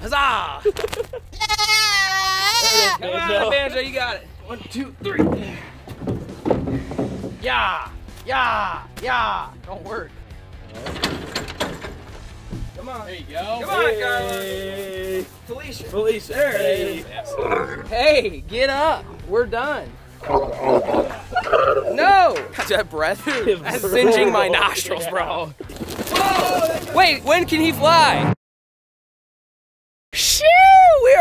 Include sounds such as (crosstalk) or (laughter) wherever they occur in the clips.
Huzzah! (laughs) Come on, Banjo, you got it. One, two, three. Yeah, yeah, yeah. Don't work. Come on. There you go. Come on, Carlos. Felicia. Felicia. Hey. Hey, get up. We're done. No! That breath? That's singeing my nostrils, bro. Whoa! Wait, when can he fly?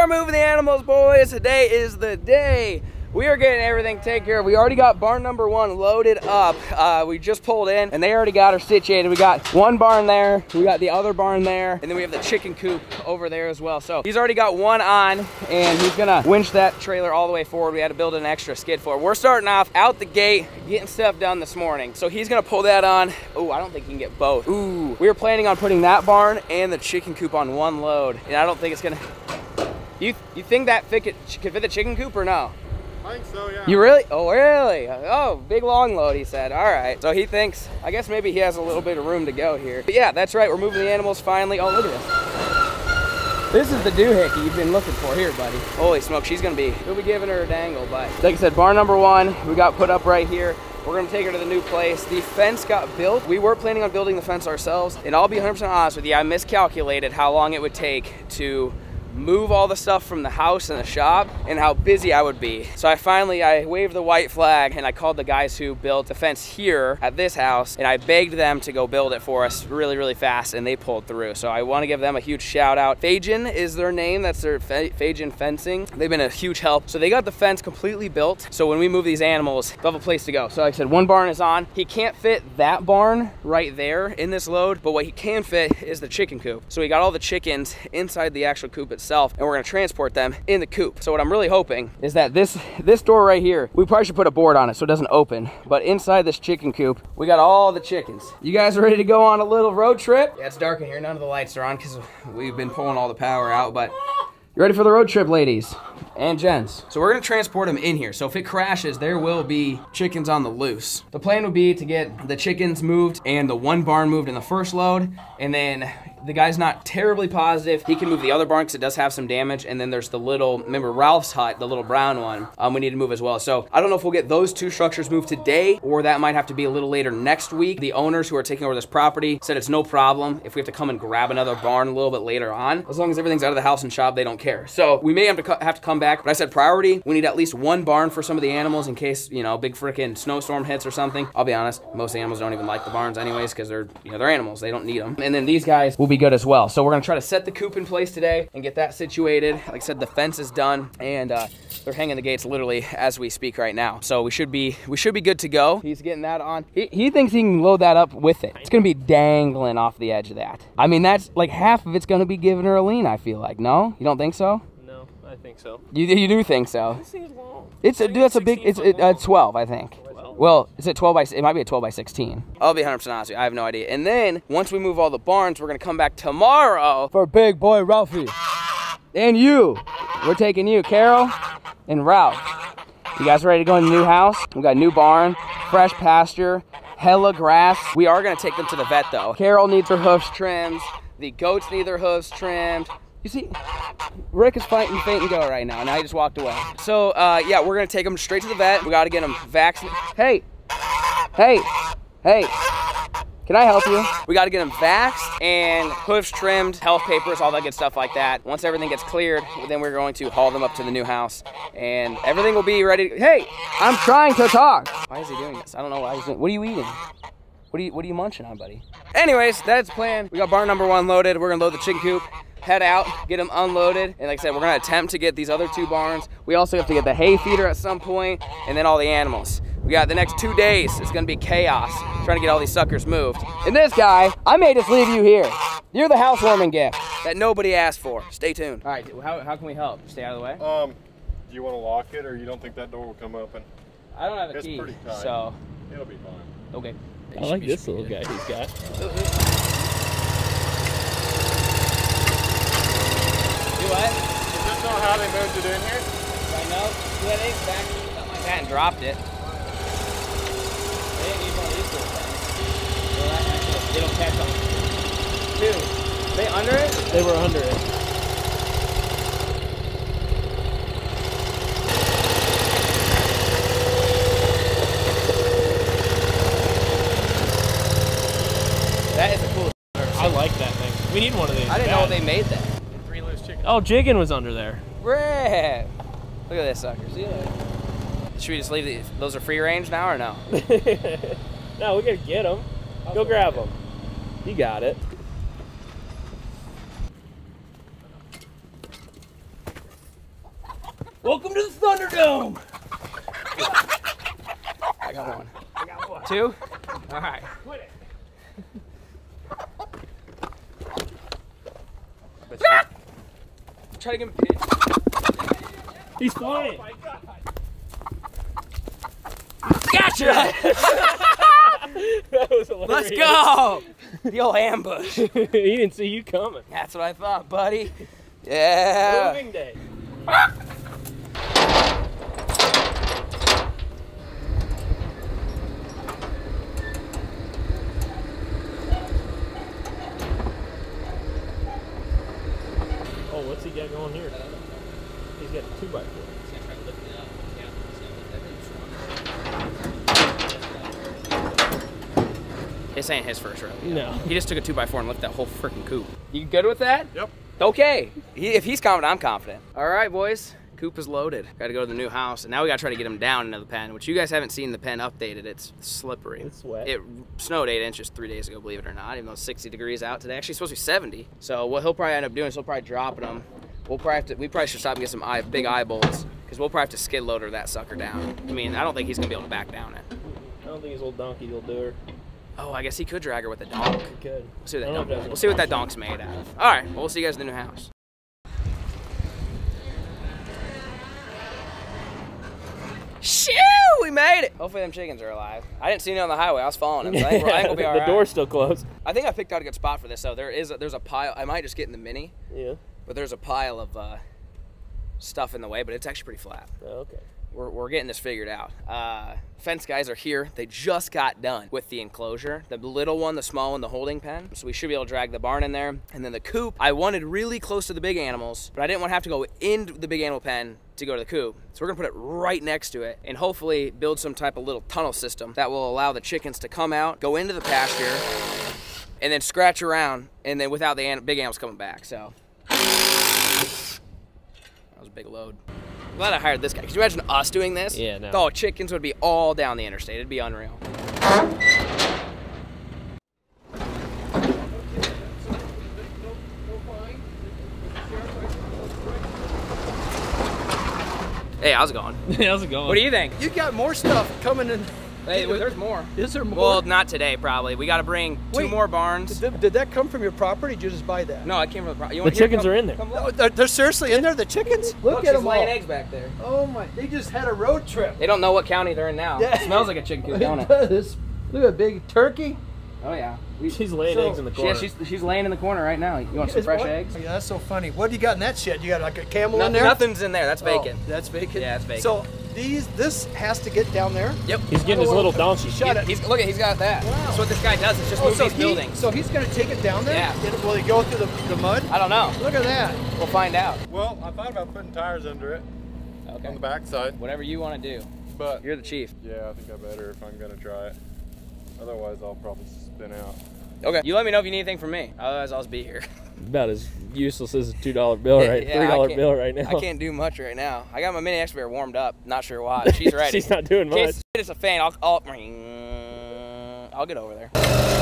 Moving the animals, boys. Today is the day. We are getting everything taken care of. We already got barn number one loaded up. Uh, we just pulled in and they already got her situated. We got one barn there, we got the other barn there, and then we have the chicken coop over there as well. So he's already got one on and he's gonna winch that trailer all the way forward. We had to build an extra skid for it. We're starting off out the gate, getting stuff done this morning. So he's gonna pull that on. Oh, I don't think he can get both. Ooh, we were planning on putting that barn and the chicken coop on one load. And I don't think it's gonna, you, you think that fit could, could fit the chicken coop or no? I think so, yeah. You really? Oh, really? Oh, big long load, he said. All right. So he thinks, I guess maybe he has a little bit of room to go here. But yeah, that's right. We're moving the animals finally. Oh, look at this. This is the doohickey you've been looking for here, buddy. Holy smoke, she's gonna be, we'll be giving her a dangle, but like I said, barn number one, we got put up right here. We're gonna take her to the new place. The fence got built. We were planning on building the fence ourselves, and I'll be 100% honest with you, I miscalculated how long it would take to move all the stuff from the house and the shop and how busy I would be. So I finally, I waved the white flag and I called the guys who built the fence here at this house and I begged them to go build it for us really, really fast and they pulled through. So I wanna give them a huge shout out. Fajin is their name, that's their Fajin Fencing. They've been a huge help. So they got the fence completely built. So when we move these animals, they'll have a place to go. So like I said, one barn is on. He can't fit that barn right there in this load, but what he can fit is the chicken coop. So we got all the chickens inside the actual coop itself and we're gonna transport them in the coop. So what I'm really hoping is that this, this door right here, we probably should put a board on it so it doesn't open, but inside this chicken coop, we got all the chickens. You guys ready to go on a little road trip? Yeah, it's dark in here. None of the lights are on because we've been pulling all the power out, but you ready for the road trip, ladies? and gents. So we're gonna transport them in here. So if it crashes, there will be chickens on the loose. The plan would be to get the chickens moved and the one barn moved in the first load, and then the guy's not terribly positive. He can move the other barn because it does have some damage. And then there's the little, remember Ralph's hut, the little brown one, um, we need to move as well. So I don't know if we'll get those two structures moved today or that might have to be a little later next week. The owners who are taking over this property said it's no problem if we have to come and grab another barn a little bit later on. As long as everything's out of the house and shop, they don't care. So we may have to have to come back, but I said priority, we need at least one barn for some of the animals in case, you know, big freaking snowstorm hits or something. I'll be honest, most animals don't even like the barns anyways because they're, you know, they're animals. They don't need them. And then these guys will be good as well. So we're gonna try to set the coop in place today and get that situated. Like I said, the fence is done and uh, they're hanging the gates literally as we speak right now. So we should be we should be good to go. He's getting that on. He, he thinks he can load that up with it. It's gonna be dangling off the edge of that. I mean, that's like half of it's gonna be giving her a lean, I feel like. No? You don't think so? No, I think so. You, you do think so? This thing's long. It's a, dude, that's a big, it's it, uh, 12, I think. Well, is it 12 by, it might be a 12 by 16. I'll be 100% honest with you, I have no idea. And then, once we move all the barns, we're gonna come back tomorrow for big boy Ralphie. And you. We're taking you, Carol and Ralph. You guys ready to go in the new house? We got a new barn, fresh pasture, hella grass. We are gonna take them to the vet though. Carol needs her hoofs trimmed. The goats need their hooves trimmed. You see, Rick is fighting faint and go right now. Now he just walked away. So, uh, yeah, we're going to take him straight to the vet. We got to get him vaccinated. Hey, hey, hey. Can I help you? We got to get him vaxxed and hoofs trimmed, health papers, all that good stuff like that. Once everything gets cleared, then we're going to haul them up to the new house and everything will be ready. To, hey, I'm trying to talk. Why is he doing this? I don't know why he's doing What are you eating? What are you, what are you munching on, buddy? Anyways, that's the plan. We got barn number one loaded. We're gonna load the chicken coop head out, get them unloaded. And like I said, we're gonna attempt to get these other two barns. We also have to get the hay feeder at some point and then all the animals. We got the next two days. It's gonna be chaos trying to get all these suckers moved. And this guy, I may just leave you here. You're the housewarming gift that nobody asked for. Stay tuned. All right, how, how can we help? Stay out of the way? Um, do you want to lock it or you don't think that door will come open? I don't have a It's key, pretty tight. so, It'll be fine. okay. I like this little guy he's got. (laughs) what? You just know how they moved it in here? I know. Yeah, they backed something like that and dropped it. They didn't use one of these little. They don't catch on. Dude, they under it? They were under it. That is a cool. I like that thing. We need one of these. I didn't bad. know they made that. Oh, Jiggin was under there. Brett! Look at this sucker. See that? Should we just leave these? Those are free range now or no? (laughs) (laughs) no, we gotta get him. Go grab them. You got it. Welcome to the Thunderdome. (laughs) I got one. I got one. Two? All right. Quit it. Try to get him pitched. He's flying. Oh gotcha! (laughs) that was hilarious. Let's go! The old ambush. (laughs) he didn't see you coming. That's what I thought, buddy. Yeah. Moving day. Oh, what's he got going here? He's got a two by four. This ain't his first rodeo. No. He just took a 2x4 and lifted that whole freaking coop. You good with that? Yep. Okay. He, if he's confident, I'm confident. All right, boys. Coop is loaded. Got to go to the new house, and now we got to try to get him down into the pen, which you guys haven't seen the pen updated. It's slippery. It's wet. It snowed eight inches three days ago, believe it or not, even though it's 60 degrees out today. Actually, it's supposed to be 70. So what he'll probably end up doing is he'll probably dropping them. We'll probably have to, we probably should stop and get some eye, big eye bolts, because we'll probably have to skid loader that sucker down. I mean, I don't think he's going to be able to back down it. I don't think his old donkey will do her. Oh, I guess he could drag her with a donk. He could. We'll see what that don't know if donk, we'll see what that donk's made out of. All right, well, we'll see you guys in the new house. Shoo! We made it. Hopefully them chickens are alive. I didn't see any on the highway. I was following them. So I think, I think we'll be (laughs) the all right. door's still closed. I think I picked out a good spot for this. So there is a, there's a pile. I might just get in the mini, Yeah. but there's a pile of uh, stuff in the way. But it's actually pretty flat. Oh, okay. We're, we're getting this figured out. Uh, fence guys are here. They just got done with the enclosure. The little one, the small one, the holding pen. So we should be able to drag the barn in there. And then the coop, I wanted really close to the big animals, but I didn't want to have to go in the big animal pen to go to the coop. So we're gonna put it right next to it and hopefully build some type of little tunnel system that will allow the chickens to come out, go into the pasture, and then scratch around, and then without the big animals coming back. So that was a big load. Glad I hired this guy. Could you imagine us doing this? Yeah, no. Oh, chickens would be all down the interstate. It'd be unreal. Hey, how's it going? (laughs) How's it going? What do you think? You got more stuff coming in. Hey, there's more. Is there more? Well, not today, probably. We got to bring two Wait, more barns. did, did that come from your property? Did you just buy that? No, I came from the. Pro- you The wanna hear- chickens come- are in there. come No, they're, they're seriously in there. The chickens. Look, Look, at them laying all. eggs back there. Oh my! They just had a road trip. They don't know what county they're in now. Yeah. It smells like a chicken coop, (laughs) don't it? does. Look at a big turkey. Oh yeah. We, She's laying So- eggs in the corner. yeah, corner. she's she's laying in the corner right now. You want some fresh what? eggs? Oh, yeah, that's so funny. What do you got in that shed? You got like a camel No- in there? Nothing's in there. That's Oh, bacon. that's bacon. Yeah, it's bacon. So these, this has to get down there. Yep. He's getting his Oh, little well, donkey. Shut He- it. He's look at he's got that. Wow. That's what this guy does. Is just Oh, move so these he, buildings. so he's gonna take it down there. Yeah. And will he go through the, the mud? I don't know. Look at that. We'll find out. Well, I thought about putting tires under it Okay. on the backside, Whatever you want to do. but You're the chief. yeah, I think I better if I'm gonna try it. Otherwise, I'll probably spin out. Okay. You let me know if you need anything from me. Otherwise, I'll just be here. (laughs) About as useless as a two dollar bill right, Yeah, three dollar bill right now. I can't do much right now. I got my mini excavator warmed up. Not sure why. She's (laughs) ready. She's not doing In much. it's a fan, I'll, I'll, I'll get over there.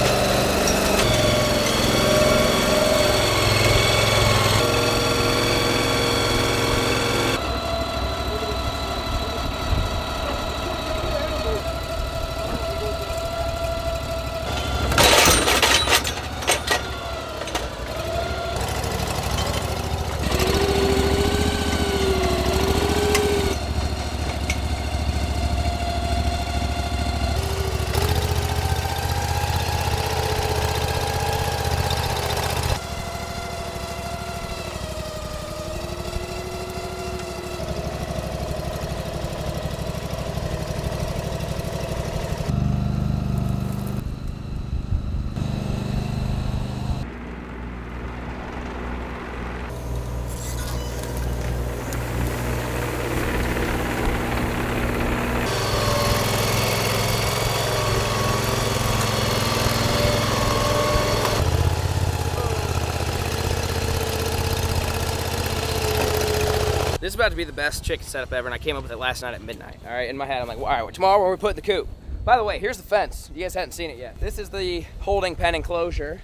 This is about to be the best chicken setup ever, and I came up with it last night at midnight. All right, in my head, I'm like, well, all right, well, tomorrow we're putting the coop. By the way, here's the fence. You guys hadn't seen it yet. This is the holding pen enclosure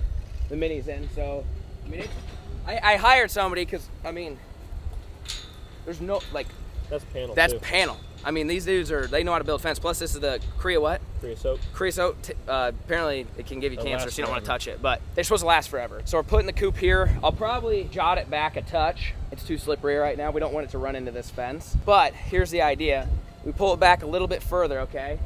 the mini's in. So, I mean, I, I hired somebody because, I mean, there's no, like, That's panel. that's too. panel. I mean, these dudes are, they know how to build fence. Plus, this is the Korea what? Creosote. creosote. T- uh, apparently, it can give you They'll cancer, so you don't want to touch it. But they're supposed to last forever. So we're putting the coop here. I'll probably jot it back a touch. It's too slippery right now. We don't want it to run into this fence. But here's the idea: we pull it back a little bit further, okay?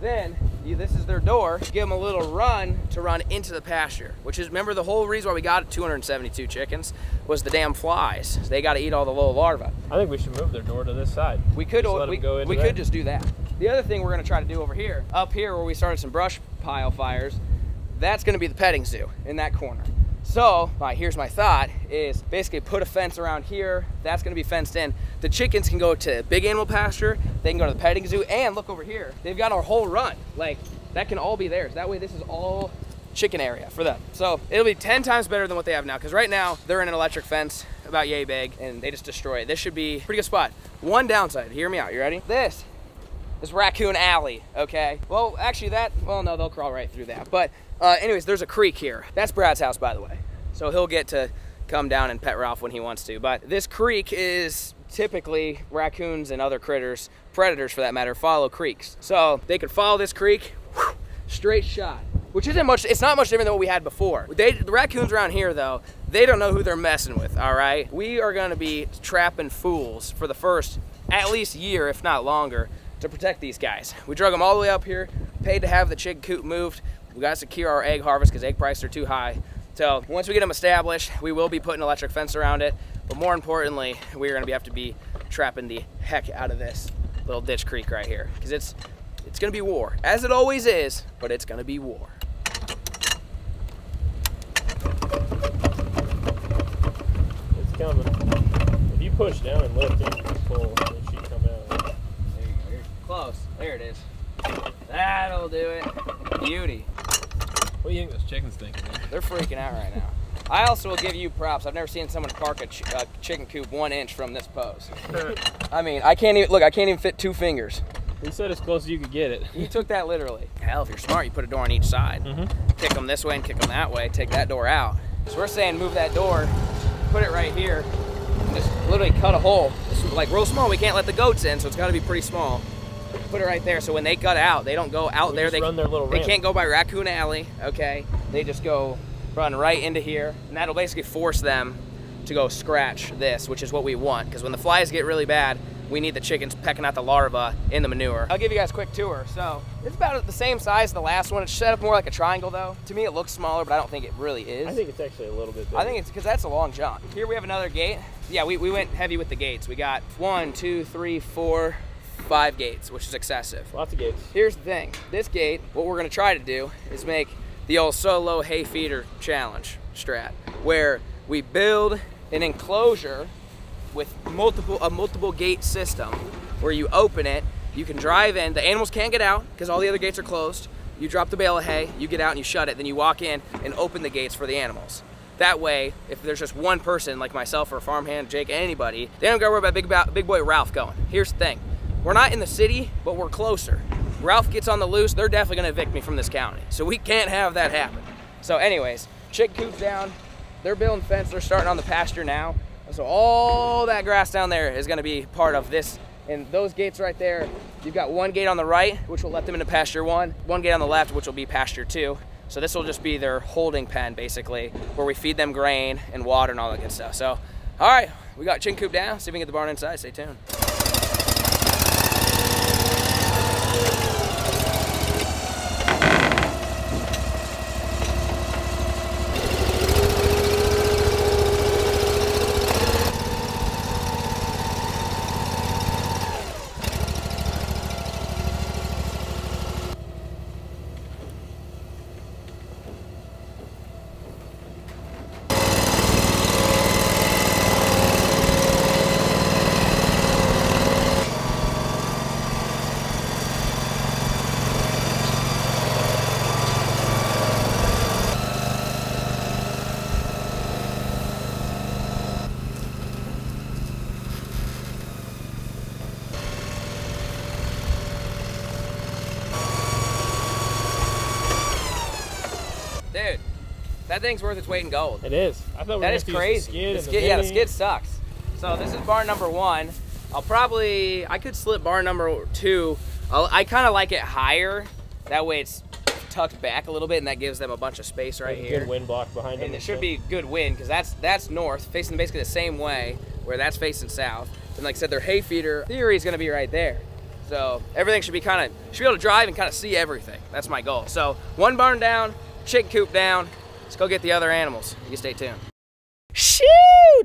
Then you, this is their door. Give them a little run to run into the pasture, which is remember the whole reason why we got 272 chickens was the damn flies. They got to eat all the little larvae. I think we should move their door to this side. We could Just we, 'em go into we could just do that. The other thing we're gonna try to do over here, up here where we started some brush pile fires, that's gonna be the petting zoo in that corner. So, my, here's my thought is basically put a fence around here. That's gonna be fenced in. The chickens can go to big animal pasture. They can go to the petting zoo and look over here. They've got our whole run. Like that can all be theirs. That way this is all chicken area for them. So it'll be 10 times better than what they have now. Because right now they're in an electric fence about yay big and they just destroy it. This should be pretty good spot. One downside, hear me out, you ready? This is Raccoon Alley, okay? Well, actually that, well no, they'll crawl right through that. But uh, anyways, there's a creek here. That's Brad's house, by the way. So he'll get to come down and pet Ralph when he wants to. But this creek is typically raccoons and other critters, predators for that matter, follow creeks. So they could follow this creek, whew, straight shot. Which isn't much, it's not much different than what we had before. They, the raccoons around here though, they don't know who they're messing with, all right? We are gonna be trapping fools for the first at least year, if not longer, to protect these guys. We drug them all the way up here, paid to have the chicken coop moved. We gotta secure our egg harvest because egg prices are too high. So once we get them established, we will be putting electric fence around it. But more importantly, we're gonna be, have to be trapping the heck out of this little ditch creek right here because it's it's gonna be war, as it always is. But it's gonna be war. It's coming. If you push down and lift, it can pull. It should come out. There you go. You're close. There it is. That'll do it. Beauty. What do you think those chickens think? man? They're freaking out right now. I also will give you props. I've never seen someone park a ch- uh, chicken coop one inch from this pose. I mean, I can't even look. I can't even fit two fingers. He said as close as you could get it. You took that literally. Hell, if you're smart, you put a door on each side. Mhm. Kick them this way and kick them that way. Take that door out. So we're saying move that door, put it right here, and just literally cut a hole. It's like real small. We can't let the goats in, so it's got to be pretty small. Put it right there, so when they cut out, they don't go out We there. They run their little They ramp. can't go by Raccoon Alley. Okay, they just go run right into here, and that'll basically force them to go scratch this, which is what we want. Because when the flies get really bad, we need the chickens pecking out the larvae in the manure. I'll give you guys a quick tour. So it's about the same size as the last one. It's set up more like a triangle though. To me, it looks smaller, but I don't think it really is. I think it's actually a little bit bigger. I think it's because that's a long jump. Here we have another gate. Yeah, we, we went heavy with the gates. We got one, two, three, four, five gates, which is excessive. lots of gates. Here's the thing. This gate, what we're gonna try to do is make the old solo hay feeder challenge strat, where we build an enclosure with multiple a multiple gate system where you open it, you can drive in, the animals can't get out because all the other gates are closed. You drop the bale of hay, you get out and you shut it, then you walk in and open the gates for the animals. That way, if there's just one person like myself or a farmhand, Jake, anybody, they don't gotta worry about big, big boy Ralph going. Here's the thing. We're not in the city, but we're closer. Ralph gets on the loose, they're definitely gonna evict me from this county. So we can't have that happen. So anyways, chick coop down, they're building fence, they're starting on the pasture now. So all that grass down there is gonna be part of this. And those gates right there, you've got one gate on the right, which will let them into pasture one, one gate on the left, which will be pasture two. So this will just be their holding pen, basically, where we feed them grain and water and all that good stuff. So, all right, we got chicken coop down. See if we can get the barn inside. Stay tuned. That thing's worth its weight in gold. It is. I thought we were That is have to use crazy. The skid The skid- yeah, the skid sucks. So this is barn number one. I'll probably I could slip barn number two. I'll, I kind of like it higher. That way it's tucked back a little bit, and that gives them a bunch of space right here. Good wind block behind them. and it should be good wind because that's that's north, facing basically the same way, where that's facing south. And like I said, their hay feeder theory is going to be right there. So everything should be kind of should be able to drive and kind of see everything. That's my goal. So one barn down, chicken coop down. Let's go get the other animals. You stay tuned. Shoo!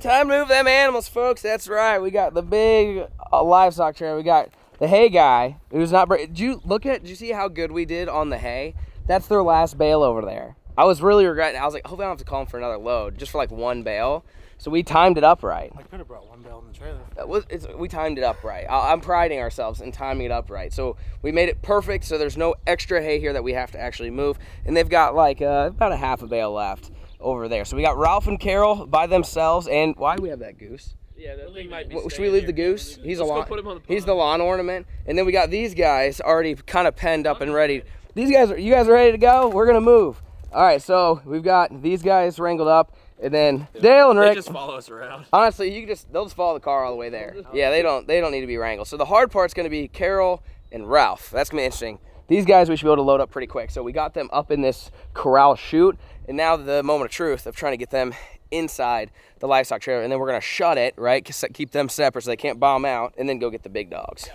Time to move them animals, folks. That's right. We got the big uh, livestock trailer. We got the hay guy who's not. Did you look at? Did you see how good we did on the hay? That's their last bale over there. I was really regretting. I was like, hopefully I don't have to call him for another load, just for like one bale. So we timed it up right. I could have brought one bale in the trailer. That was, it's, we timed it up right. I, I'm priding ourselves in timing it up right. So we made it perfect. So there's no extra hay here that we have to actually move. And they've got like uh, about a half a bale left over there. So we got Ralph and Carol by themselves. And why do we have that goose? Yeah, that thing might be. Should we leave here. the goose? He's a Let's lawn. put him on the he's the lawn ornament. And then we got these guys already kind of penned up and ready. These guys are. You guys are ready to go? We're gonna move. All right. So we've got these guys wrangled up, and then Dale and They Rick. just follow us around. Honestly, you can just they'll just follow the car all the way there. Yeah, they don't they don't need to be wrangled. So the hard part's gonna be Carol and Ralph. That's gonna be interesting. These guys we should be able to load up pretty quick. So we got them up in this corral chute, and now the moment of truth of trying to get them inside the livestock trailer, and then we're gonna shut it right, keep them separate so they can't bomb out, and then go get the big dogs.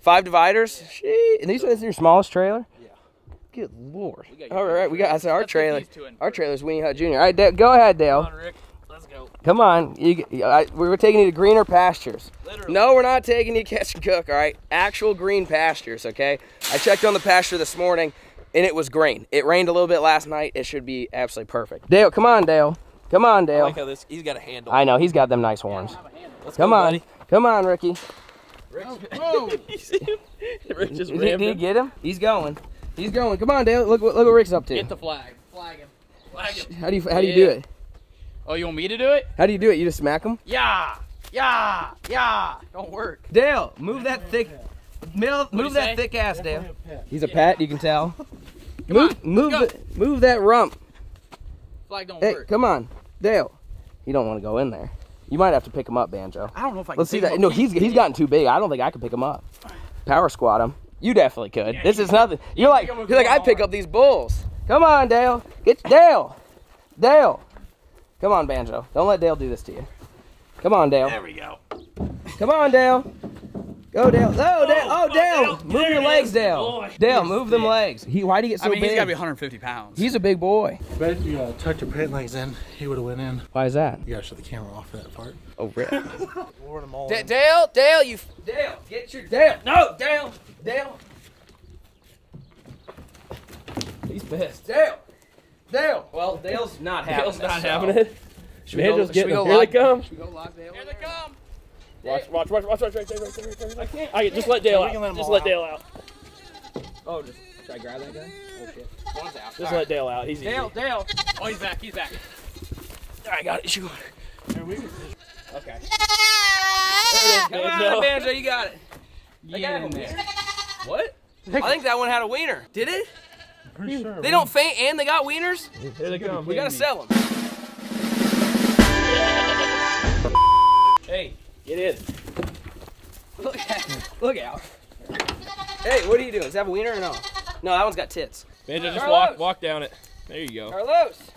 Five dividers. Shit. And these is your smallest trailer. Yeah. Good lord. All right, we got. I said our trailer. Our trailer's Weenie Hut Jr. All right, Dale, go ahead, Dale. Come on, Rick. Let's go. Come on, you, I, we were taking you to greener pastures. No, we're not taking you to catch and cook. All right, actual green pastures. Okay. I checked on the pasture this morning, and it was green. It rained a little bit last night. It should be absolutely perfect. Dale, come on, Dale. Come on, Dale. how this. He's got a handle. I know he's got them nice horns. Let's Come go, on, buddy. come on, Ricky. You see him? Rick just Did, rammed did you him. get him? He's going. He's going. Come on, Dale. Look, what- look what Rick's up to. Get the flag. Flag him. Flag him. How do you how do you do it? Oh, you want me to do it? How do you do it? You just smack him. Yeah. Yeah. Yeah. Don't work. Dale, move that thick, move, move that say? thick ass, Dale. He's a pet. You can tell. (laughs) move, move, go. the, move that rump. Flag don't Hey, work. come on, Dale. You don't want to go in there. You might have to pick him up, Banjo. I don't know if I can Let's see that. him No, he's he's gotten too big. I don't think I can pick him up. Power squat him. You definitely could. this is nothing. You're like you're like I pick up these bulls. Come on, Dale. Get Dale. Dale. Come on, Banjo. Don't let Dale do this to you. Come on, Dale. There we go. Come on, Dale. Go, Dale. Oh, Dale. Oh, Dale. Dale. Move your legs, is. Dale. Boy. Dale, move them legs. He, why do you get so I mean, big? he's got to be 150 pounds. He's a big boy. Bet if you uh, tucked your pant legs in, he would have went in. Why is that? You gotta shut the camera off for that part. Oh, rip. Lord them all. (laughs) Da- Dale, Dale, you. f- Dale, get your Dale. No, Dale, Dale. He's pissed. Dale, Dale. Well, Dale's not having Dale's this, not so- having it. Should we go- Banjo's should getting we go them. Here they come. Should we go live Dale? Here they come. Watch, watch, watch, watch, watch, right there, right there, right there, right there. I can't. I just let Dale we can let out. him Just all let out. Dale out. Oh, just should I grab that guy? Oh shit. One's out. Just let Dale out. He's easy. Dale, Dale. Oh, he's back. He's back. All right, got it. Shoot. Okay. Come Come on, Banjo, you got it. They Get got in him. What? I think that one had a wiener. Did it? Pretty sure. They don't faint and they got wieners. Here they come. We gotta sell them. Hey, Get in. look at, look out. Hey, what are you doing? Does that have a wiener or no? No, that one's got tits. Banjo, just Carlos. walk, walk down it. There you go. Carlos.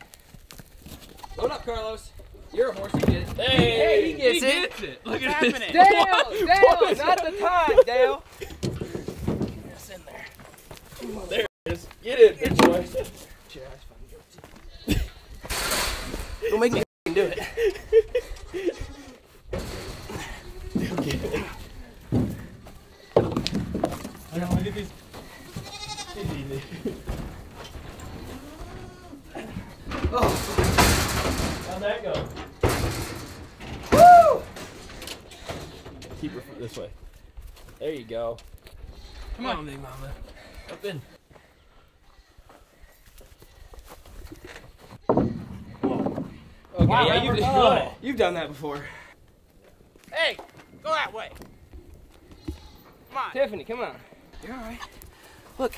Load up, Carlos. You're a horse, you get it. Hey, Hey, he gets it. Gets it. Look at happening. Dale, What? Dale, What is not the time, Dale. It's in there. There it is. Get in, big boy. Don't make me do it. I know, look at these. He's easy. How'd that go? Woo! Keep her foot this way. There you go. Come on, big mama. Up in. Okay, Wow, yeah, you've, worked you've done that before. Hey, go that way. Come on. Tiffany, come on. You're all right. Look,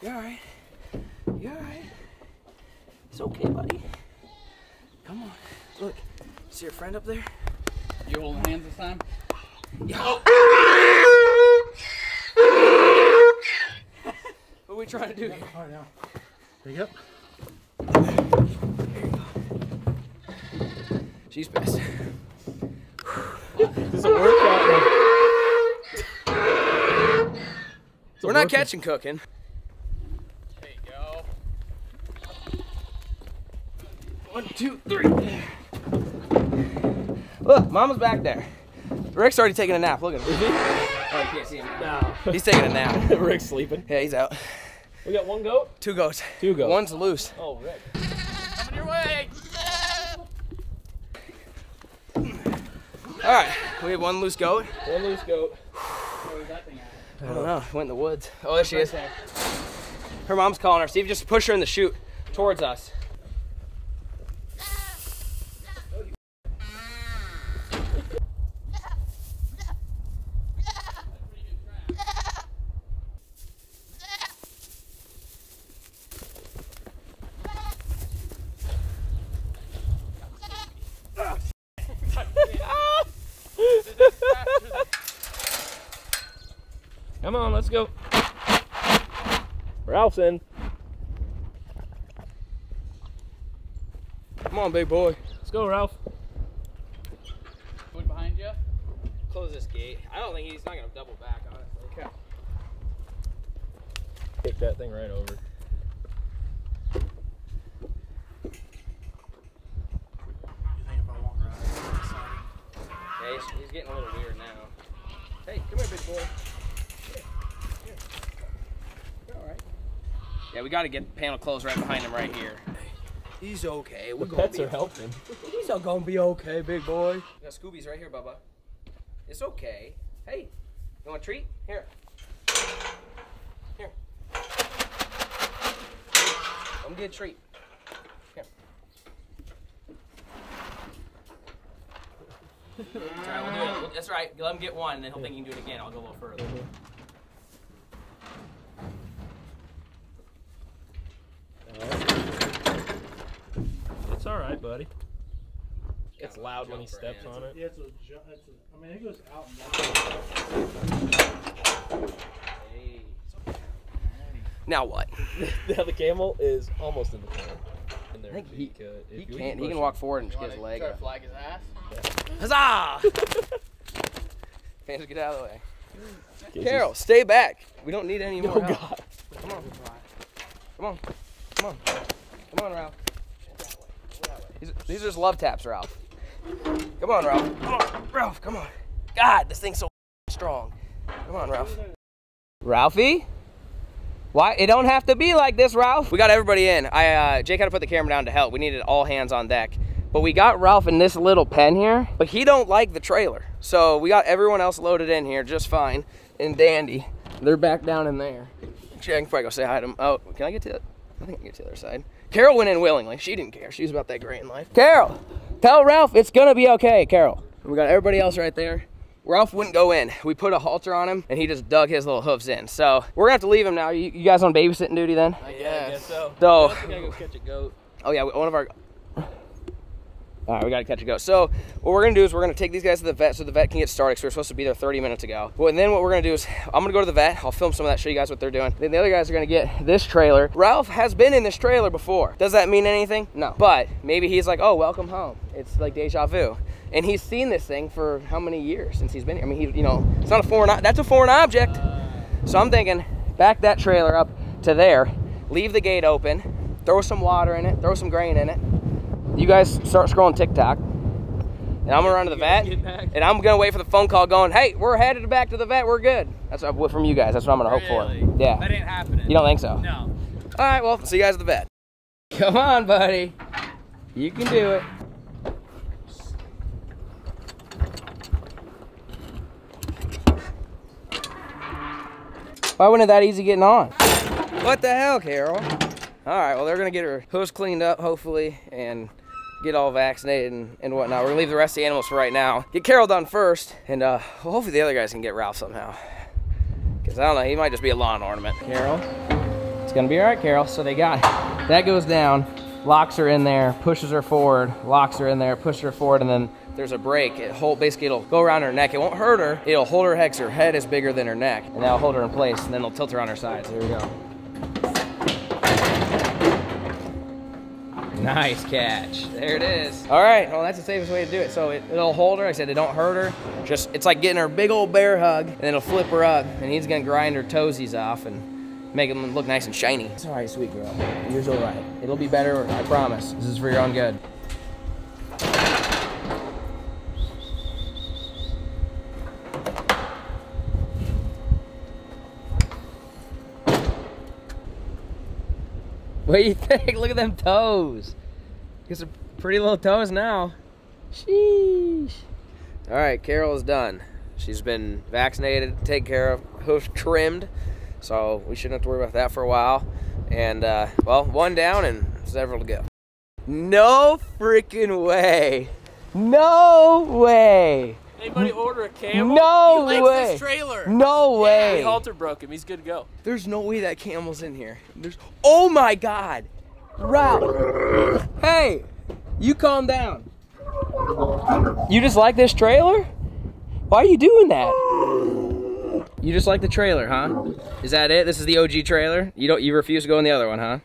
you're all right. You're all right. It's okay, buddy. Come on. Look, see your friend up there? You holding hands this time? Oh. (laughs) What are we trying to do here? All right, now. Pick up. She's pissed. It's a workout. We're not catching cooking. There you go. One, two, three. Look, Mama's back there. Rick's already taking a nap. Look at him. Is he? Oh, you can't see him. No. He's taking a nap. (laughs) Rick's sleeping. Yeah, he's out. We got one goat? Two goats. Two goats. One's loose. Oh, Rick. Coming your way. All right, we have one loose goat. One loose goat. Where's that thing at? I don't know. Went in the woods. Oh, there she is. Her mom's calling her. Steve, just push her in the chute towards us. Come on, let's go. Ralph's in. Come on, big boy. Let's go, Ralph. Going behind you. Close this gate. I don't think he's not gonna double back, honestly. Okay. Kick that thing right over. You think if I walk around the side? Hey, he's, he's getting a little weird now. Hey, come here, big boy. Here, here. You're all right. Yeah, we got to get the panel closed right behind him right here. He's okay. We're Pets are helping. He's all gonna be okay, big boy. We got Scooby's right here, Bubba. It's okay. Hey, you want a treat? Here. Here. Come get a treat. Here. That's right, we'll do it. That's right. Let him get one, and then he'll think he can do it again. I'll go a little further. It's all right, buddy. It's loud when he steps on it. Yeah, it's a, it's a, I mean, it goes out and down. Now what? (laughs) now the camel is almost in the corner. In there, I think so he- you could- He if you- we can't. He can walk forward and just get his leg try to up. flag his ass. Huzzah! (laughs) Fans, get out of the way. Gives Carol, us- stay back. We don't need any oh, more Oh help. God. Come on. Come on. Come on. Come on, Ralph. These, these are just love taps, Ralph. Come on, Ralph. Come on, Ralph. Come on. God, this thing's so strong. Come on, Ralph. Ralphie? Why? It don't have to be like this, Ralph. We got everybody in. I uh, Jake had to put the camera down to help. We needed all hands on deck. But we got Ralph in this little pen here, but he don't like the trailer. So we got everyone else loaded in here just fine and dandy. They're back down in there. Actually, I can probably go say hi to him. Oh, can I get to I think I can get to the other side. Carol went in willingly. She didn't care. She was about that great in life. Carol, tell Ralph it's gonna be okay, Carol. We got everybody else right there. Ralph wouldn't go in. We put a halter on him and he just dug his little hoofs in. So we're gonna have to leave him now. You, you guys on babysitting duty then? Yeah, I guess so. So- I gotta go catch a goat. Oh yeah, one of our. All right, we gotta catch a goat. So what we're gonna do is we're gonna take these guys to the vet so the vet can get started. Cause we we're supposed to be there 30 minutes ago. Well, and then what we're gonna do is I'm gonna go to the vet. I'll film some of that, show you guys what they're doing. Then the other guys are gonna get this trailer. Ralph has been in this trailer before. Does that mean anything? No. But maybe he's like, oh, welcome home. It's like deja vu. And he's seen this thing for how many years since he's been here? I mean, he, you know, it's not a foreign. That's a foreign object. So I'm thinking, back that trailer up to there, leave the gate open, throw some water in it, throw some grain in it. You guys start scrolling TikTok, and I'm gonna run to the vet, and I'm gonna wait for the phone call going, hey, we're headed back to the vet, we're good. That's what from you guys. That's what I'm gonna hope Really? for. Yeah. That ain't happening. You don't think so? No. All right, well, see you guys at the vet. Come on, buddy. You can do it. Why wasn't it that easy getting on? What the hell, Carol? All right, well, they're gonna get her hooves cleaned up, hopefully, and get all vaccinated and, and whatnot. We're gonna leave the rest of the animals for right now. Get Carol done first, and uh, hopefully the other guys can get Ralph somehow. Because I don't know, he might just be a lawn ornament. Carol? It's gonna be all right, Carol. So they got, that goes down. locks her in there, pushes her forward, locks her in there, pushes her forward, and then there's a break. It hold basically it'll go around her neck. It won't hurt her. It'll hold her head her head is bigger than her neck, and that'll hold her in place. And then it'll tilt her on her sides. Here we go. (laughs) Nice catch. There it is. All right. Well, that's the safest way to do it. So it, it'll hold her. Like I said it don't hurt her. Just it's like getting her a big old bear hug, and it'll flip her up, and he's gonna grind her toesies off and make them look nice and shiny. It's all right, sweet girl. You're all right. It'll be better. I promise. This is for your own good. What do you (laughs) think? Look at them toes. Get some pretty little toes now. Sheesh. All right, Carol is done. She's been vaccinated, taken care of, hoof trimmed, so we shouldn't have to worry about that for a while. And uh, well, one down and several to go. No freaking way. No way. Anybody mm. order a camel? No he likes way. this trailer. No The way. halter broke him. He's good to go. There's no way that camel's in here. There's. Oh my God, Ralph. Hey, you calm down. You just like this trailer? Why are you doing that? You just like the trailer, huh? Is that it? This is the OG trailer. You don't. You refuse to go in the other one, huh?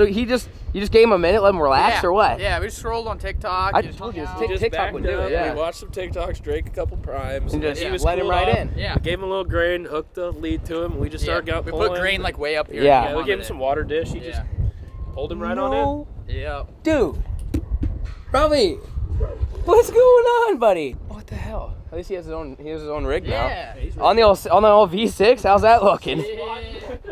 So he just. You just gave him a minute, let him relax, yeah. or what? Yeah, we just scrolled on TikTok. I just told you, hung it's out. Tik- TikTok would do it, yeah. We watched some TikToks, drank a couple primes. And just he was let him right off. in. Yeah. We gave him a little grain, hooked the lead to him. and We just Yeah. started out We pulling. put grain like way up here. Yeah. Yeah, we gave him some water dish. He just pulled him right on No, Yeah. dude. Robbie, what's going on, buddy? What the hell? At least he has his own. He has his own rig Yeah. now. On the old, on the old V6. How's that looking?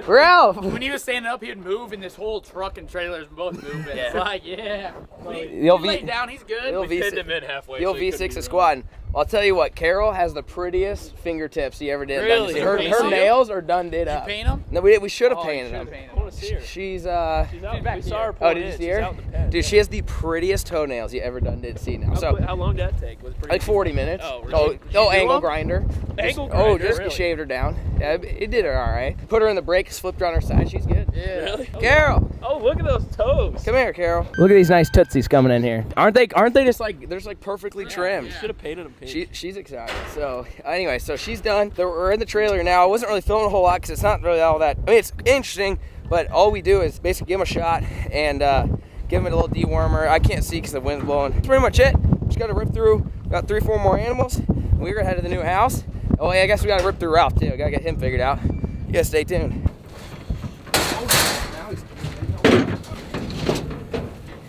Ralph. When he was standing up, he'd move, and this whole truck and trailers both moving. It's like, yeah. When he, The old he V- down, he's good. the old it. V6 Pinned him in halfway. The old so he couldn't V6 be is squatting. I'll tell you what, Carol has the prettiest fingertips he ever did. Really? Her, her nails are done did Did you up. paint him? No, we did. We should have Oh, painted them. painted I want to see her. She's uh. She's out. She's back we here. saw her Oh, pulling did you see her? out in. Dude, she has the prettiest toenails you ever done did see now. So quick- how long did that take? Was pretty like 40 minutes. Oh, really? oh, Did you oh angle them? grinder. Angle Just- Oh, just really? shaved her down. Yeah, it, it did her all right. Put her in the brakes, flipped her on her side. She's good. Yeah. Really? Oh, Carol, Oh, look at those toes. come here, Carol. Look at these nice tootsies coming in here. Aren't they? Aren't they just like they're just like perfectly trimmed? Should have painted them pink. She, she's excited. So anyway, so she's done. We're in the trailer now. I wasn't really filming a whole lot because it's not really all that. I mean, it's interesting, but all we do is basically give him a shot and uh, give him a little dewormer. I can't see because the wind's blowing. That's pretty much it. Just got to rip through. Got three, four more animals. We're gonna head to the new house. Oh, yeah, I guess we got to rip through Ralph too. Got to get him figured out. You gotta stay tuned.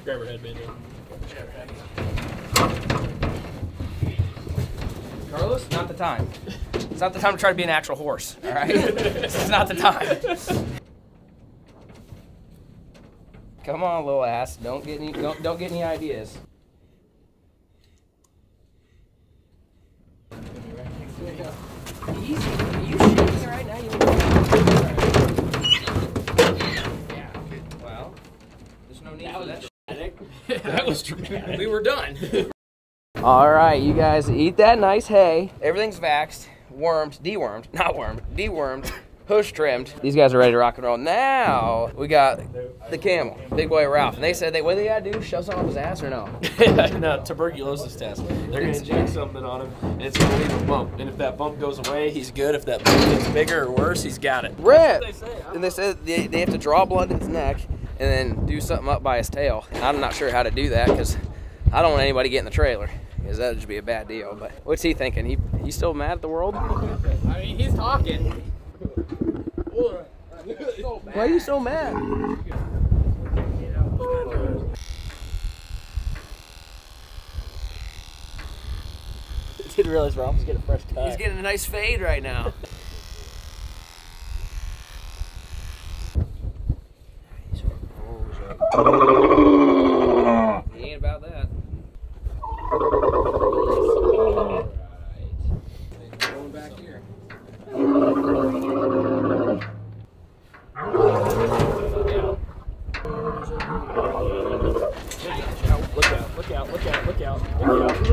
Grab her headband. in. Carlos, not the time. It's not the time to try to be an actual horse. All right, (laughs) this is not the time. Come on, little ass. Don't get any. Don't, don't get any ideas. Easy. Are you shaking right now? You yeah. Well, there's no need for that. That was (laughs) dramatic. We were done. (laughs) All right, you guys eat that nice hay. Everything's vaxxed, wormed, dewormed, (laughs) not wormed, dewormed, push trimmed. These guys are ready to rock and roll. Now we got the camel, big boy Ralph, and they said they what do they gotta do? Shove something up his ass or no? (laughs) no, tuberculosis test. They're gonna inject something on him, and it's gonna leave a bump. And if that bump goes away, he's good. If that bump gets bigger or worse, he's got it. Rip. They say. And they said they, they have to draw blood in his neck and then do something up by his tail. And I'm not sure how to do that because I don't want anybody getting the trailer because that'd just be a bad deal. But what's he thinking? He he's still mad at the world? I mean, he's talking. Why are you so mad? (laughs) Didn't realize Ralph was getting a fresh cut. He's getting a nice fade right now. (laughs) He ain't about that. Going back here. Look out! Look out! Look out! Look out! Look out!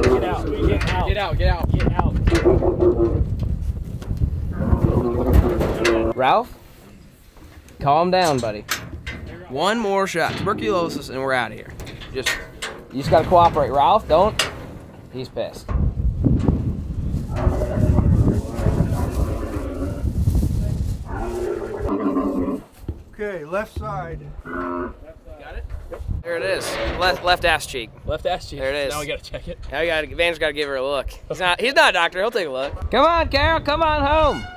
Get out! Get out! Get out, get out. Get out! Ralph, calm down, buddy. One more shot. Tuberculosis, and we're out of here. Just, you just gotta cooperate, Ralph. Don't. He's pissed. Okay, left side. Got it. Yep. There it is. Left, left ass cheek. Left ass cheek. There it is. Now we gotta check it. Now we gotta Van's got to give her a look. He's not. He's not a doctor. He'll take a look. Come on, Carol. Come on home.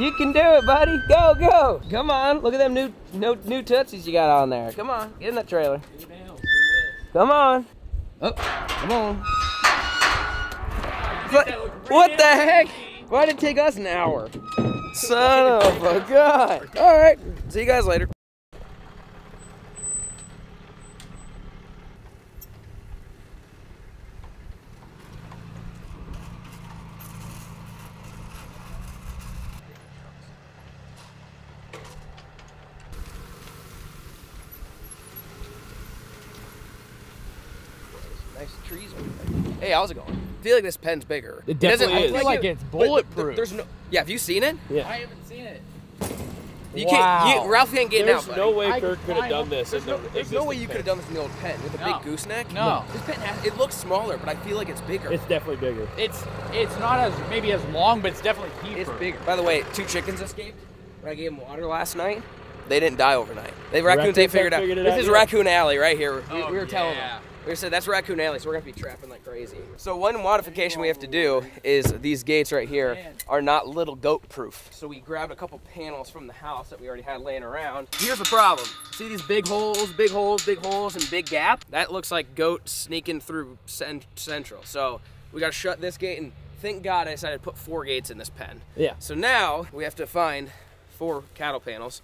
You can do it, buddy. Go, go. Come on. Look at them new, new, new tootsies you got on there. Come on. Get in that trailer. Come on. Oh, come on. What, the heck? Why did it take us an hour? Son of a gun. All right. See you guys later. Nice trees. Hey, how's it going? I feel like this pen's bigger. It doesn't definitely look. I feel like it, it's but bulletproof. There's no. Yeah, have you seen it? I haven't seen it. You Wow. can't. You, Ralph can't get There's it out. no buddy. way I Kirk could have done this. There's no, there's no way you could have done this in the old pen with a No. big gooseneck. No. This pen has, it looks smaller, but I feel like it's bigger. It's definitely bigger. It's it's not as maybe as long, but it's definitely deeper. It's bigger. By the way, two chickens escaped when I gave them water last night. They didn't die overnight. They raccoons raccoons ain't figured haven't out. it this out is yet? Raccoon Alley right here. We, Oh, we were telling yeah. We said that's Raccoon Alley, so we're gonna be trapping like crazy. So one modification we have to do is these gates right here are not little goat proof. So we grabbed a couple panels from the house that we already had laying around. Here's the problem. See these big holes, big holes, big holes, and big gap? That looks like goat sneaking through cent- central. So we gotta shut this gate and thank God I decided to put four gates in this pen. Yeah. So now we have to find four cattle panels.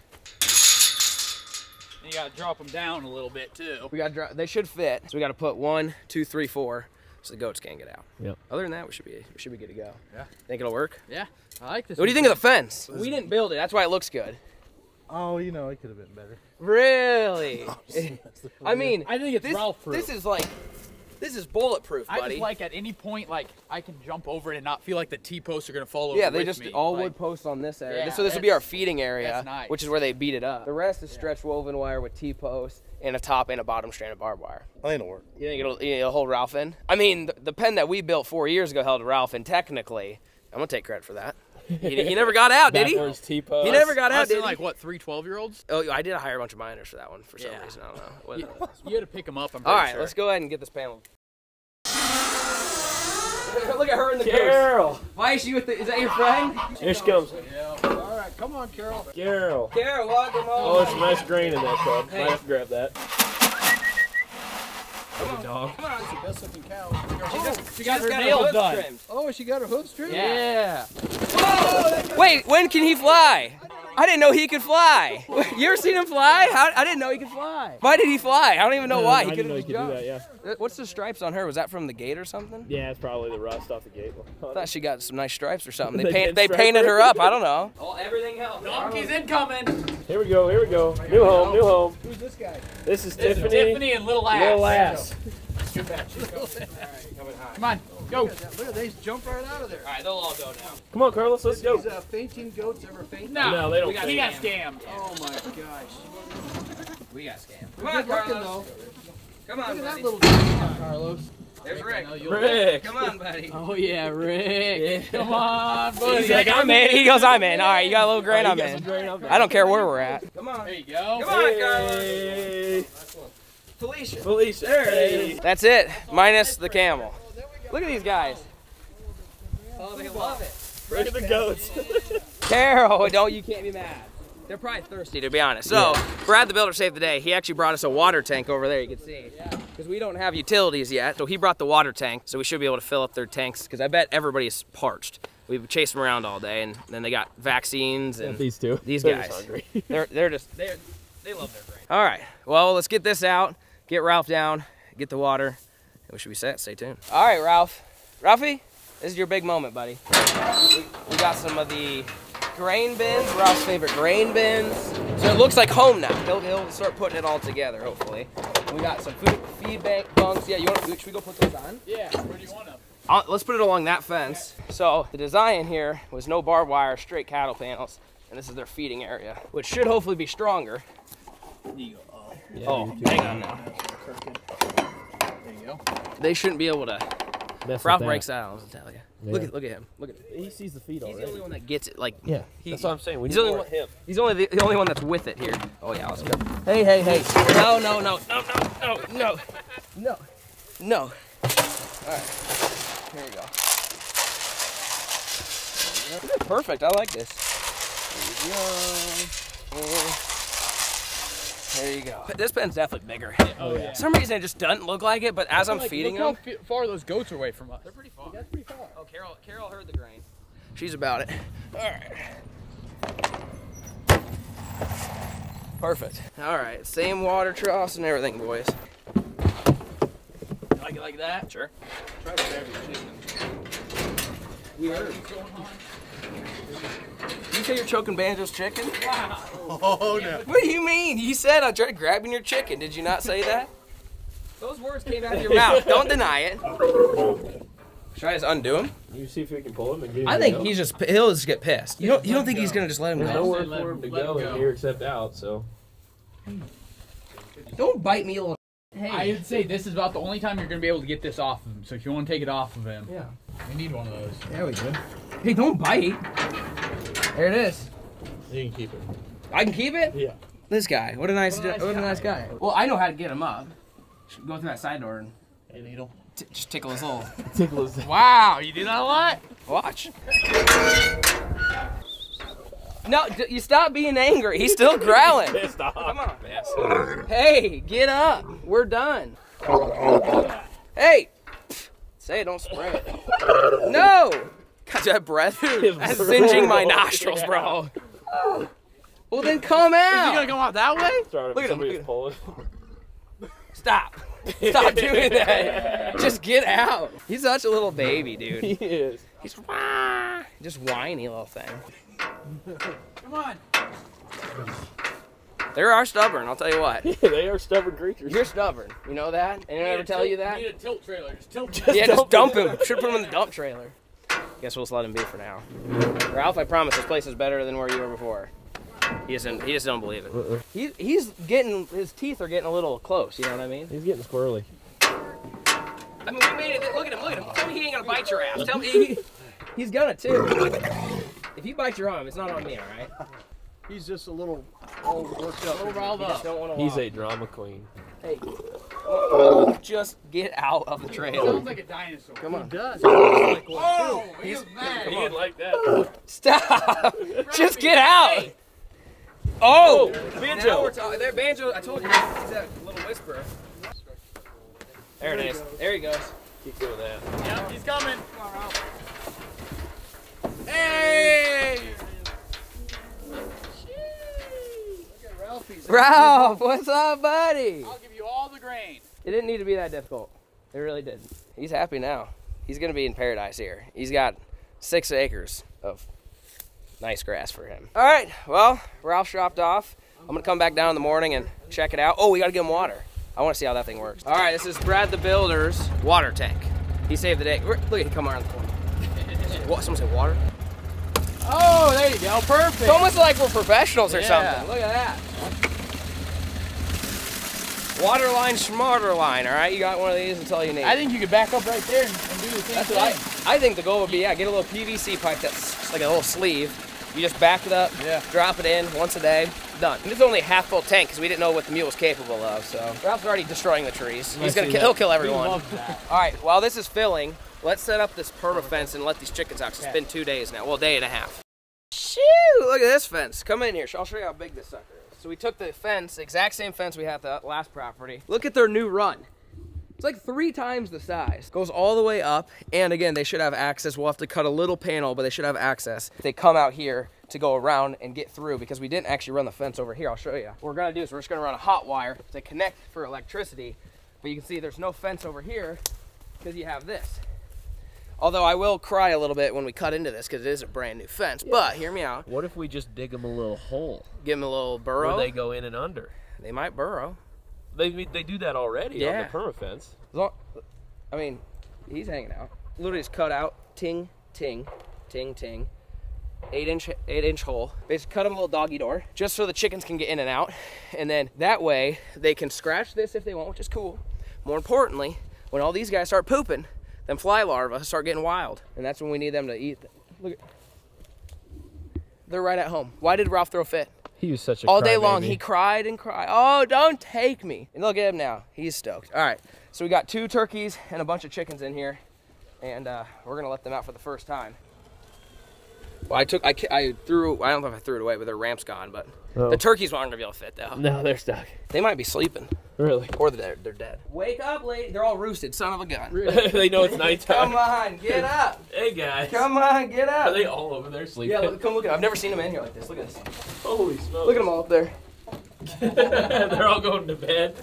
And you gotta drop them down a little bit too. We got to drop, they should fit. So we got to put one, two, three, four, so the goats can't get out. Yep. Other than that, we should be we should be good to go. Yeah. Think it'll work? Yeah, I like this. What do you think of the fence? We didn't build it. That's why it looks good. Oh, you know, it could have been better. Really? (laughs) (laughs) I mean, I think it's this, Ralph proof. this is like this is bulletproof, I buddy. just like at any point like I can jump over it and not feel like the T posts are gonna fall over. yeah, they with just me. all like, wood posts on this area. Yeah, so this would be our feeding area, nice. which is where they beat it up. The rest is stretch woven wire with T posts and a top and a bottom strand of barbed wire. I think it'll work. You think it'll, you think it'll hold Ralph in? I mean, the, the pen that we built four years ago held Ralph in. Technically, I'm gonna take credit for that. He, he never got out, did he? Backwards T-post. He never got out, Us did and he? like what three 12 year olds? Oh, I did hire a bunch of minors for that one for some Yeah. reason. I don't know. (laughs) What- You, you had to pick them up. I'm All pretty right, sure. let's go ahead and get this panel. (laughs) Look at her in the goose. Carol. Why is she with the? Is that your friend? Here she comes. All right, come on, Carol. Carol. Carol, welcome home. Oh, it's some nice grain in that club. Might have to grab that. Good dog. Come on. She's the Best looking cow. she got her Got nails hooves done. trimmed. Oh, she got her hooves trimmed. Yeah. Wait, when can he fly? I didn't know he could fly. (laughs) You ever seen him fly? How, I didn't know he could fly. Why did he fly? I don't even know why. I He didn't could know have you just do jumped. that, yeah. What's the stripes on her? Was that from the gate or something? Yeah, it's probably the rust off the gate. (laughs) I thought she got some nice stripes or something. They, (laughs) They paint, they painted her? her up. I don't know. Oh, everything helps. Donkey's incoming. Here we go, here we go. New home, new home. Who's this guy? This is This is Tiffany. Tiffany and Little Ass. Little ass. Come on, go. Look at that. They jump right out of there. All right, they'll all go now. Come on, Carlos, let's go. These uh, fainting goats ever faint? No, No, they don't we got, he got scammed. Oh my gosh. We got scammed. Come on, looking Carlos. though. Come on, Look at that little dude, Carlos. There's Rick. Rick. Come on, buddy. (laughs) Oh yeah, Rick. Come on, buddy. He's like, I'm in. He goes, I'm in. All right, you got a little grain, Oh, I'm you got some in. grain, I'm in. I don't care where we're at. Come on. There you go. Come on, Carlos. Hey. Felicia. Felicia. There it is. That's it, minus the camel. Look at these guys. Oh, they love it. Look at the goats. (laughs) Carol, don't you can't be mad. They're probably thirsty to be honest. So, Brad the builder saved the day. He actually brought us a water tank over there, you can see. Because we don't have utilities yet. So he brought the water tank, so we should be able to fill up their tanks, because I bet everybody's parched. We've chased them around all day, and then they got vaccines and These two. These They're guys. just hungry. (laughs) they're they're just they they love their brain. All right, well let's get this out, get Ralph down, get the water, and we should be set. Stay tuned. All right, Ralph, Ralphie, this is your big moment, buddy. We, we got some of the grain bins, Ralph's favorite grain bins. So it looks like home now. He'll, he'll start putting it all together, hopefully. We got some food, feed bank bunks. Yeah, you want? Should we go put those on? Yeah. Where do you want to? Uh, let's put it along that fence. So the design here was no barbed wire, straight cattle panels, and this is their feeding area, which should hopefully be stronger Oh, hang on now. There you go. They shouldn't be able to. Mess Ralph with breaks out. I was gonna tell you. Look at look at him. Look at him. He sees the feet He's already. the only one that gets it. Like Yeah, he, that's what I'm saying. We he's need only more one- him. He's only the, the only one that's with it here. Oh yeah, let's go. Hey hey hey! No no no no no no no no no. All right, here we go. Perfect. I like this. There you go. There you go. This pen's definitely bigger. Oh yeah. For some reason it just doesn't look like it, but as I'm Like, feeding look them, how fi- far those goats are away from us. They're pretty far. That's pretty far. Oh, Carol, Carol heard the grain. She's about it. All right. Perfect. All right, same water troughs and everything, boys. Like it like that? Sure. We heard. You say you're choking Banjo's chicken? (laughs) Oh no. What do you mean? You said I tried grabbing your chicken. Did you not say that? Those words came out of your (laughs) mouth. Don't deny it. Should I just undo him? You see if we can pull him and get him I think go. he's just he'll just get pissed. You don't you don't think he's gonna just let him There's go? nowhere for him- him to let go in here except out. So Don't bite me, little. I would say this is about the only time you're gonna be able to get this off of him. So if you want to take it off of him, Yeah. We need one of those. There we go. Hey, don't bite. There it is. You can keep it. I can keep it. Yeah. This guy. What a nice. What a nice what a nice guy. Well, I know how to get him up. Should Go through that side door and A needle. t- just tickle his little. (laughs) tickle his. Wow, you do that a lot. Watch. No, d- you stop being angry. He's still growling. (laughs) Pissed off. Come on. Hey, get up. We're done. (laughs) Hey. Say it, don't spray it. No. Got that breath? (laughs) That's singeing my nostrils, bro. Well, then come Is he out. gonna come out that way? Sorry, Look at him, somebody's look at pulling. Stop. Stop doing that. Just get out. He's such a little baby, dude. (laughs) he is. He's wah, just whiny little thing. Come on. They are stubborn, I'll tell you what. (laughs) they are stubborn creatures. You're stubborn. You know that? Anyone ever tell you that? Need a tilt trailer. Just tilt. Yeah, just dump him. Should put him in the dump trailer. Guess we'll just let him be for now. Ralph, I promise this place is better than where you were before. He doesn't. He just don't believe it. Uh-uh. He, he's getting his teeth are getting a little close. You know what I mean? He's getting squirrely. I mean, we made it. Look at him. Look at him. Tell me he ain't gonna bite your ass. Tell me (laughs) he, he's gonna too. If you bite your arm, it's not on me, all right? He's just a little all worked up. A little riled up. don't want to. He's a drama queen. Hey, just get out of the trailer. Sounds like a dinosaur. Come on. does. Oh, he's mad. He didn't like that. Stop! (laughs) Just get out! Oh! oh now Banjo. There, banjo. I told you. He's that little whisperer. There it is. There he goes. Keep doing that. Yep, he's coming. Hey! Ralphie's. Ralph, what's up, buddy? I'll give you all the grain. It didn't need to be that difficult. It really didn't. He's happy now. He's gonna be in paradise here. He's got six acres of nice grass for him. All right. Well, Ralph dropped off. I'm gonna come back down in the morning and check it out. Oh, we gotta give him water. I want to see how that thing works. All right. This is Brad the Builder's water tank. He saved the day. Look at him come around the corner. What? Someone say water? Oh, there you go. Perfect. It's almost like we're professionals or Yeah. something. Look at that. Water line, smarter line. All right, you got one of these. That's all you need. I think you could back up right there and, and do the same That's thing. what I, I think the goal would be, yeah, get a little PVC pipe that's like a little sleeve. You just back it up, Yeah. drop it in once a day, done. And it's only a half full tank because we didn't know what the mule was capable of. So Ralph's already destroying the trees. He's gonna kill, he'll kill everyone. All right, while this is filling, let's set up this perma fence and let these chickens out. 'cause it's been two days now, well, day and a half. Shoo! Look at this fence. Come in here. I'll show you how big this sucker is. So we took the fence, exact same fence we had at the last property. Look at their new run. It's like three times the size. Goes all the way up, and again, they should have access. We'll have to cut a little panel, but they should have access. They come out here to go around and get through because we didn't actually run the fence over here. I'll show you. What we're gonna do is we're just gonna run a hot wire to connect for electricity, but you can see there's no fence over here because you have this. Although I will cry a little bit when we cut into this because it is a brand new fence. But hear me out. What if we just dig them a little hole Give them a little burrow. where they go in and under? They might burrow. They they do that already Yeah. on the perma fence. As long- I mean, he's hanging out. Literally just cut out ting, ting, ting, ting. eight inch eight inch hole. Basically cut them a little doggy door just so the chickens can get in and out. And then that way they can scratch this if they want, which is cool. More importantly, when all these guys start pooping, them fly larvae start getting wild. And that's when we need them to eat. Look at they're right at home. Why did Ralph throw a fit? He was such a all day long. He cried and cried. Oh, don't take me. And look at him now. He's stoked. All right. So we got two turkeys and a bunch of chickens in here, and uh, we're gonna let them out for the first time. Well, I took, I, I threw, I don't know if I threw it away, but their ramp's gone. But Oh. the turkeys aren't gonna be able to fit though. No, they're stuck. They might be sleeping, Really? or they're they're dead. Wake up, lady. They're all roosted. Son of a gun. (laughs) they know it's nighttime. Come on, get up. Hey guys. Come on, get up. Are up. they all over there sleeping? Yeah, look, come look at. I've never seen them in here like this. Look at this. Holy smokes. Look at them all up there. (laughs) they're all going to bed.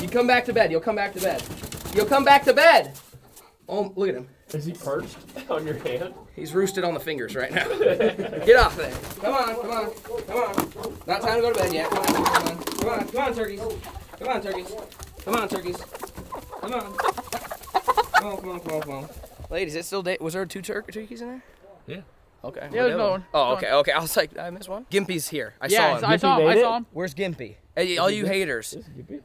You come back to bed. You'll come back to bed. You'll come back to bed. Oh, look at him. Is he perched (laughs) on your hand? He's roosted on the fingers right now. (laughs) Get off there. Come on, come on, come on. Not time to go to bed yet. Come on, come on, come on, come on, turkeys. Come on, turkeys. Come on, turkeys. Come on. Come on, come on, come on, come on. Ladies, is it still day? Was there two tur- turkeys in there? Yeah. Okay. Yeah, there's no one. Oh, okay, okay. I was like, did I missed one. Gimpy's here. I yeah, saw him. I saw him. I saw him. Where's Gimpy? Hey, all you haters.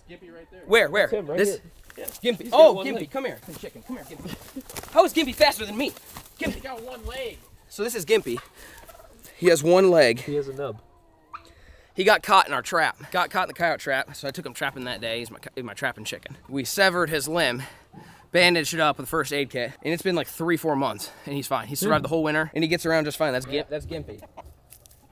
Gimpy right there. Where? Where? him right this. here. Gimpy. got Oh, one Gimpy, leg. come here. Chicken, come here, Gimpy. How is Gimpy faster than me? He got one leg. So this is Gimpy. He has one leg. He has a nub. He got caught in our trap. Got caught in the coyote trap, so I took him trapping that day. He's my, he's my trapping chicken. We severed his limb, bandaged it up with a first aid kit, and it's been like three, four months, and he's fine. He survived the hmm. whole winter, and he gets around just fine. That's Gimp. That's Gimpy.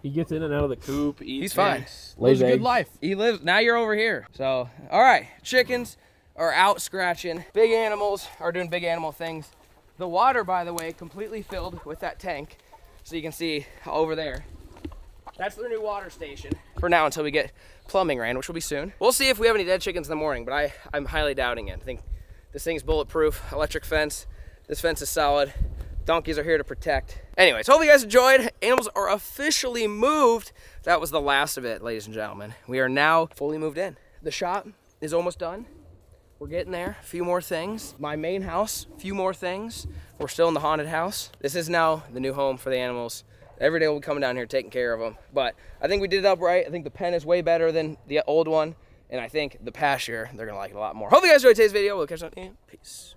He gets in and out of the coop. Eats He's fine. Lives a good life. He lives. Now you're over here. So, all right, chickens are out scratching. Big animals are doing big animal things. The water, by the way, completely filled with that tank, so you can see over there. That's their new water station. For now, until we get plumbing ran, which will be soon. We'll see if we have any dead chickens in the morning, but I, I'm highly doubting it. I think this thing's bulletproof, electric fence. This fence is solid. Donkeys are here to protect. Anyways, hope you guys enjoyed. Animals are officially moved. That was the last of it, ladies and gentlemen. We are now fully moved in. The shop is almost done. We're getting there. A few more things. My main house, a few more things. We're still in the haunted house. This is now the new home for the animals. Every day we'll be coming down here taking care of them. But I think we did it up right. I think the pen is way better than the old one. And I think the pasture, they're to like it a lot more. Hope you guys enjoyed today's video. We'll catch you on. Peace.